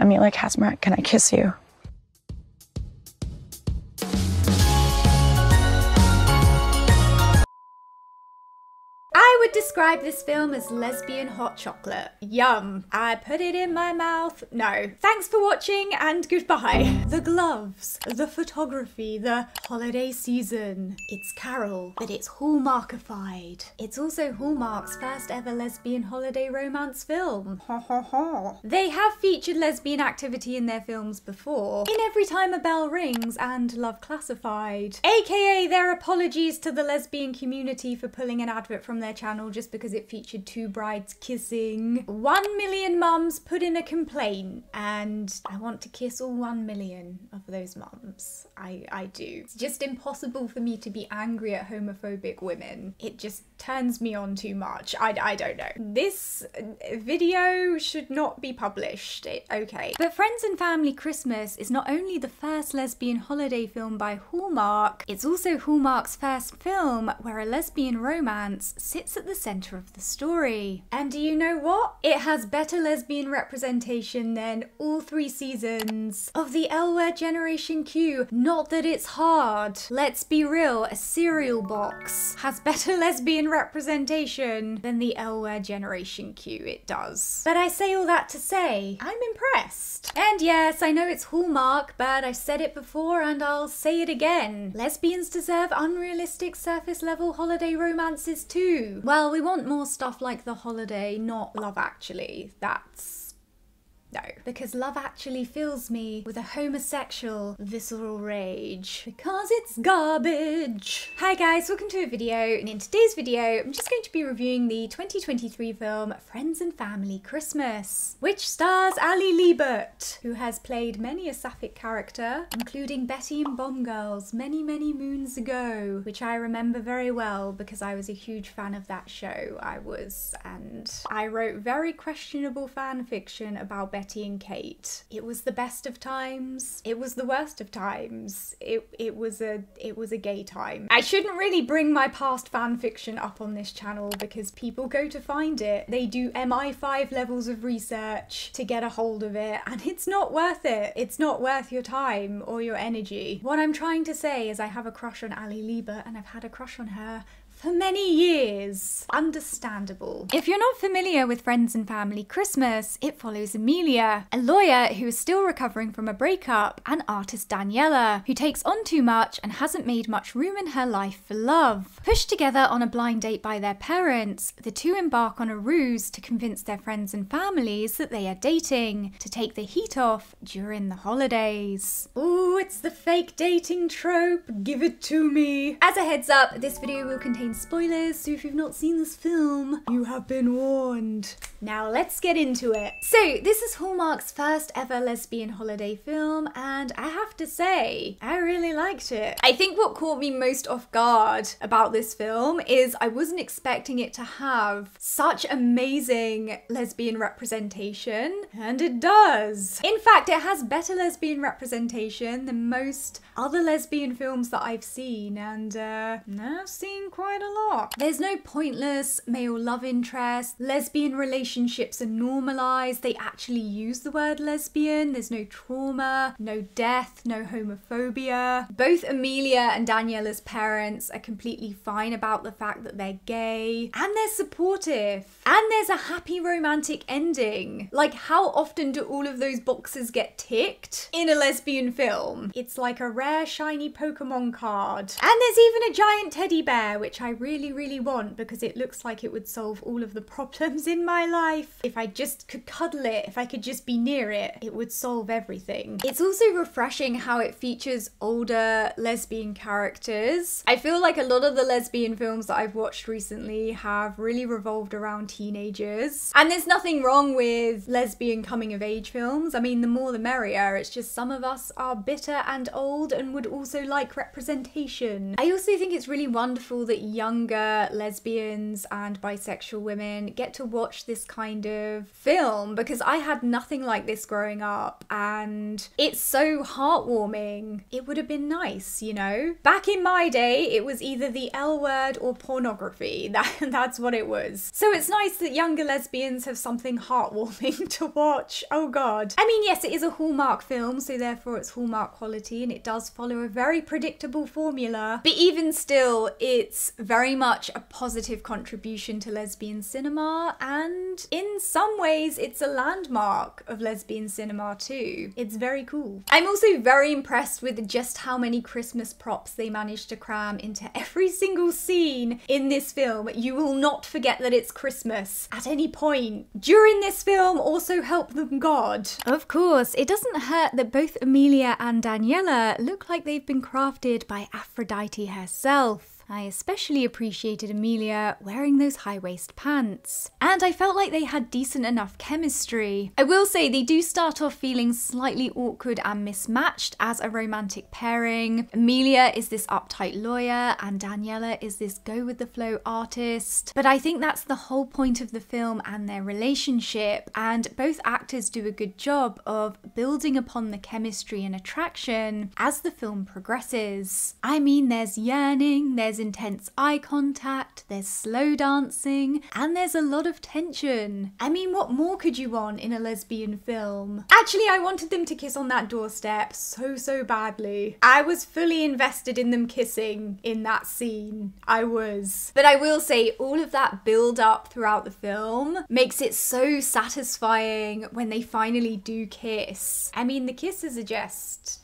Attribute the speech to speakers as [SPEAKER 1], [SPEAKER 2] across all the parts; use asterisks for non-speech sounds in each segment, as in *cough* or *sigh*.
[SPEAKER 1] Amelia Kaczmarek, can I kiss you?
[SPEAKER 2] Describe this film as lesbian hot chocolate. Yum. I put it in my mouth. No. Thanks for watching and goodbye. *laughs* The gloves, the photography, the holiday season. It's Carol, but it's Hallmarkified. It's also Hallmark's first ever lesbian holiday romance film. *laughs* Ha ha ha. They have featured lesbian activity in their films before, in Every Time a Bell Rings and Love Classified. AKA their apologies to the lesbian community for pulling an advert from their channel just because it featured two brides kissing. One million mums put in a complaint, and I want to kiss all one million of those mums. I, I do. It's just impossible for me to be angry at homophobic women. It just turns me on too much. I, I don't know. This video should not be published. It, okay. But Friends and Family Christmas is not only the first lesbian holiday film by Hallmark, it's also Hallmark's first film where a lesbian romance sits at the centre of the story. And do you know what? It has better lesbian representation than all three seasons of the L Word Generation Q. Not that it's hard. Let's be real, a cereal box has better *laughs* lesbian representation than the L Word Generation Q. It does. But I say all that to say, I'm impressed. And yes, I know it's Hallmark, but I've said it before and I'll say it again. Lesbians deserve unrealistic surface level holiday romances too. Well, we want more stuff like The Holiday, not Love Actually. That's no, because love actually fills me with a homosexual visceral rage. Because it's garbage. Hi guys, welcome to a video, and in today's video, I'm just going to be reviewing the 2023 film Friends and Family Christmas, which stars Ali Liebert, who has played many a sapphic character, including Betty in Bomb Girls many, many moons ago, which I remember very well because I was a huge fan of that show. I was, and I wrote very questionable fan fiction about Betty and Kate. It was the best of times. It was the worst of times. It it was a it was a gay time. I shouldn't really bring my past fan fiction up on this channel because people go to find it. They do MI5 levels of research to get a hold of it and it's not worth it. It's not worth your time or your energy. What I'm trying to say is I have a crush on Ali Liebert and I've had a crush on her for many years. Understandable. If you're not familiar with Friends and Family Christmas, it follows Amelia, a lawyer who is still recovering from a breakup, and artist Daniela, who takes on too much and hasn't made much room in her life for love. Pushed together on a blind date by their parents, the two embark on a ruse to convince their friends and families that they are dating, to take the heat off during the holidays. Ooh, it's the fake dating trope. Give it to me. As a heads up, this video will contain spoilers, so if you've not seen this film, you have been warned. Now let's get into it. So, this is Hallmark's first ever lesbian holiday film, and I have to say, I really liked it. I think what caught me most off guard about this film is I wasn't expecting it to have such amazing lesbian representation, and it does. In fact, it has better lesbian representation than most other lesbian films that I've seen, and uh, I've seen quite a lot. There's no pointless male love interest, lesbian relationships are normalized, they actually use the word lesbian, there's no trauma, no death, no homophobia. Both Amelia and Daniela's parents are completely fine about the fact that they're gay, and they're supportive. And there's a happy romantic ending. Like, how often do all of those boxes get ticked in a lesbian film? It's like a rare shiny Pokemon card. And there's even a giant teddy bear, which I really, really want because it looks like it would solve all of the problems in my life. If I just could cuddle it, if I could just be near it, it would solve everything. It's also refreshing how it features older lesbian characters. I feel like a lot of the lesbian films that I've watched recently have really revolved around teenagers. And there's nothing wrong with lesbian coming of age films. I mean, the more the merrier. It's just some of us are bitter and old and would also like representation. I also think it's really wonderful that younger lesbians and bisexual women get to watch this kind of film because I had nothing like this growing up and it's so heartwarming. It would have been nice, you know? Back in my day, it was either the L word or pornography. *laughs* That, that's what it was. So it's nice that younger lesbians have something heartwarming *laughs* to watch. Oh god. I mean, yes, it is a Hallmark film, so therefore it's Hallmark quality and it does follow a very predictable formula. But even still, it's very much a positive contribution to lesbian cinema and in some ways it's a landmark of lesbian cinema too. It's very cool. I'm also very impressed with just how many Christmas props they managed to cram into every single scene in this film. You will not forget that it's Christmas at any point. During this film, also help them God. Of course, it doesn't hurt that both Amelia and Daniela look like they've been crafted by Aphrodite herself. I especially appreciated Amelia wearing those high waist pants. And I felt like they had decent enough chemistry. I will say they do start off feeling slightly awkward and mismatched as a romantic pairing. Amelia is this uptight lawyer and Daniela is this go with the flow artist. But I think that's the whole point of the film and their relationship, and both actors do a good job of building upon the chemistry and attraction as the film progresses. I mean, there's yearning, there's there's intense eye contact, there's slow dancing, and there's a lot of tension. I mean, what more could you want in a lesbian film? Actually, I wanted them to kiss on that doorstep so, so badly. I was fully invested in them kissing in that scene. I was. But I will say, all of that build up throughout the film makes it so satisfying when they finally do kiss. I mean, the kisses are just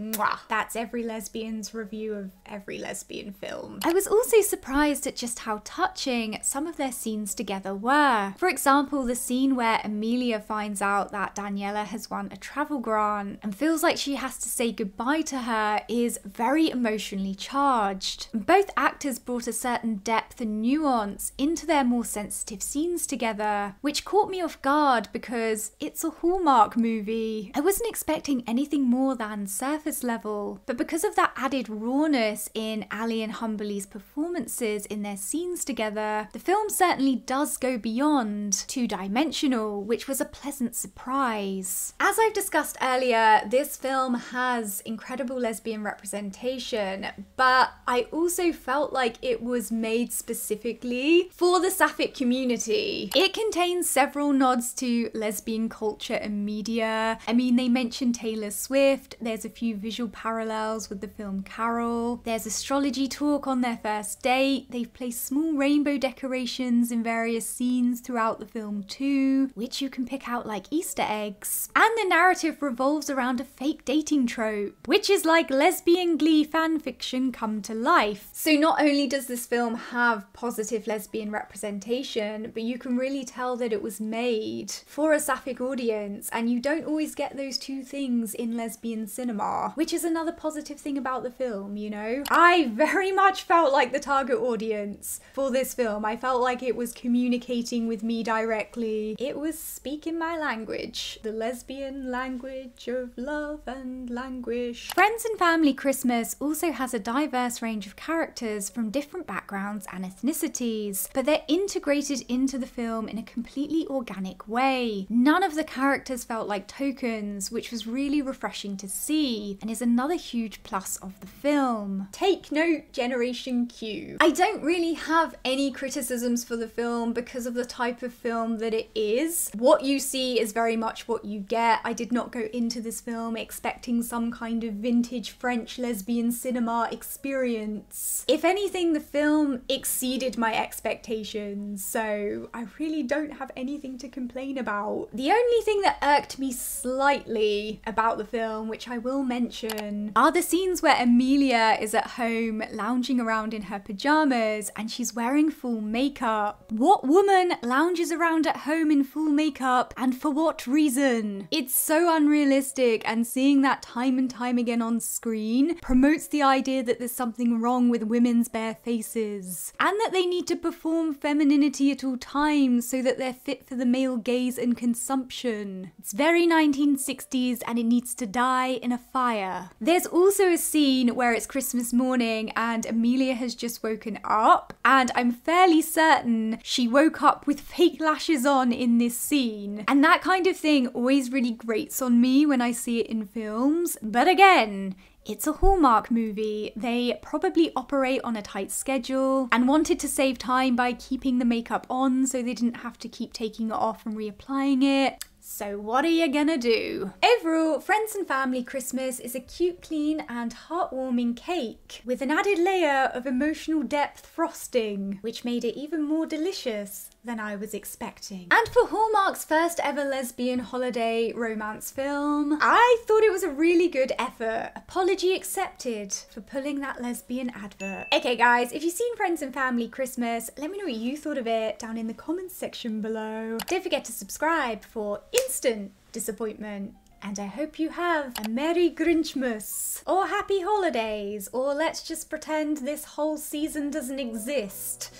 [SPEAKER 2] Mwah. That's every lesbian's review of every lesbian film. I was also surprised at just how touching some of their scenes together were. For example, the scene where Amelia finds out that Daniela has won a travel grant and feels like she has to say goodbye to her is very emotionally charged. Both actors brought a certain depth and nuance into their more sensitive scenes together, which caught me off guard because it's a Hallmark movie. I wasn't expecting anything more than surface surface level. But because of that added rawness in Ali and Humberly's performances in their scenes together, the film certainly does go beyond two dimensional, which was a pleasant surprise. As I've discussed earlier, this film has incredible lesbian representation, but I also felt like it was made specifically for the sapphic community. It contains several nods to lesbian culture and media. I mean, they mention Taylor Swift, there's a few visual parallels with the film Carol. There's astrology talk on their first date. They've placed small rainbow decorations in various scenes throughout the film too, which you can pick out like Easter eggs. And the narrative revolves around a fake dating trope, which is like lesbian glee fanfiction come to life. So not only does this film have positive lesbian representation, but you can really tell that it was made for a sapphic audience, and you don't always get those two things in lesbian cinema which is another positive thing about the film, you know? I very much felt like the target audience for this film. I felt like it was communicating with me directly. It was speaking my language, the lesbian language of love and languish. Friends and Family Christmas also has a diverse range of characters from different backgrounds and ethnicities, but they're integrated into the film in a completely organic way. None of the characters felt like tokens, which was really refreshing to see and is another huge plus of the film. Take note, Generation Q. I don't really have any criticisms for the film because of the type of film that it is. What you see is very much what you get. I did not go into this film expecting some kind of vintage French lesbian cinema experience. If anything, the film exceeded my expectations, so I really don't have anything to complain about. The only thing that irked me slightly about the film, which I will mention mention are the scenes where Amelia is at home lounging around in her pajamas and she's wearing full makeup. What woman lounges around at home in full makeup and for what reason? It's so unrealistic and seeing that time and time again on screen promotes the idea that there's something wrong with women's bare faces and that they need to perform femininity at all times so that they're fit for the male gaze and consumption. It's very 1960s and it needs to die in a fire fire. There's also a scene where it's Christmas morning and Amelia has just woken up, and I'm fairly certain she woke up with fake lashes on in this scene. And that kind of thing always really grates on me when I see it in films. But again, it's a Hallmark movie. They probably operate on a tight schedule and wanted to save time by keeping the makeup on so they didn't have to keep taking it off and reapplying it. So, what are you gonna do? Overall, Friends and Family Christmas is a cute, clean, and heartwarming cake with an added layer of emotional depth frosting, which made it even more delicious than I was expecting. And for Hallmark's first ever lesbian holiday romance film, I thought it was a really good effort. Apology accepted for pulling that lesbian advert. Okay, guys, if you've seen Friends and Family Christmas, let me know what you thought of it down in the comments section below. Don't forget to subscribe for instant disappointment. And I hope you have a Merry Grinchmas, or Happy Holidays, or let's just pretend this whole season doesn't exist.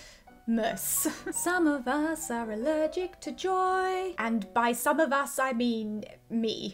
[SPEAKER 2] Mus. *laughs* some of us are allergic to joy, and by some of us I mean me.